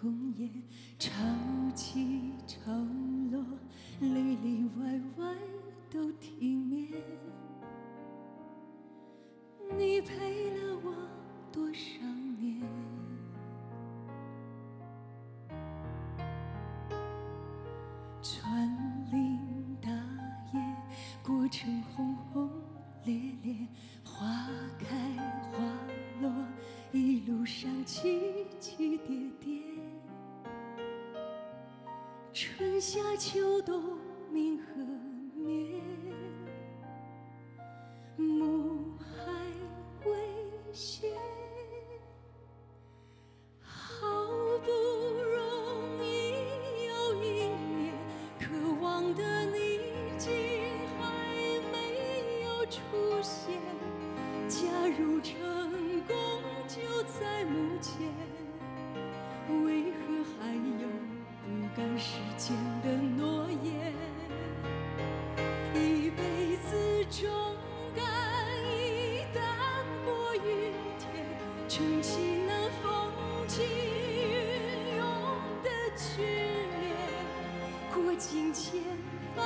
红叶潮起潮落，里里外外都体面。你陪了我多少年？春。上起起跌跌。春夏秋冬，明和前，为何还有不甘时间的诺言？一辈子忠肝义胆薄云天，撑起那风起云涌的局面，过尽千帆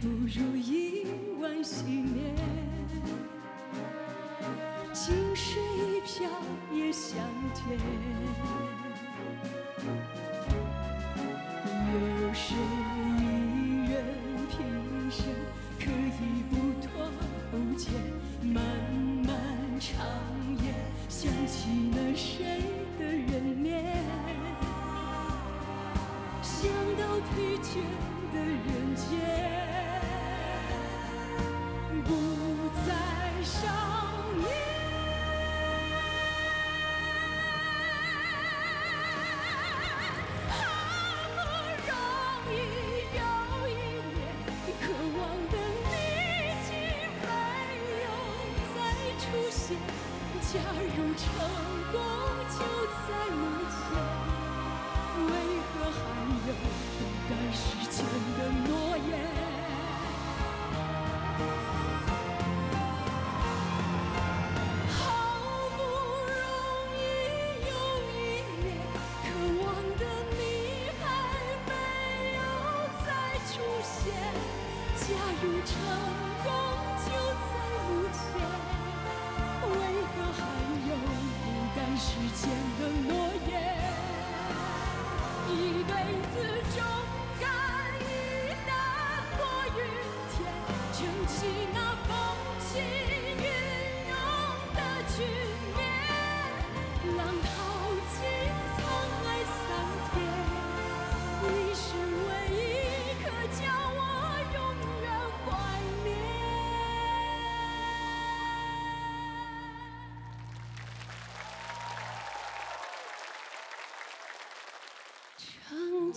不如一碗细面。今世一瓢也香甜。有谁一人平生可以不拖不欠？漫漫长夜，想起那谁的人面，想到疲倦的人间，不再少年，好不容易又一年，渴望的你竟还没有再出现，假如成功就在眼前。假如成功就在目前，为何还有不甘时间的诺言？一辈子忠肝义胆过于天，撑起那风起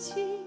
시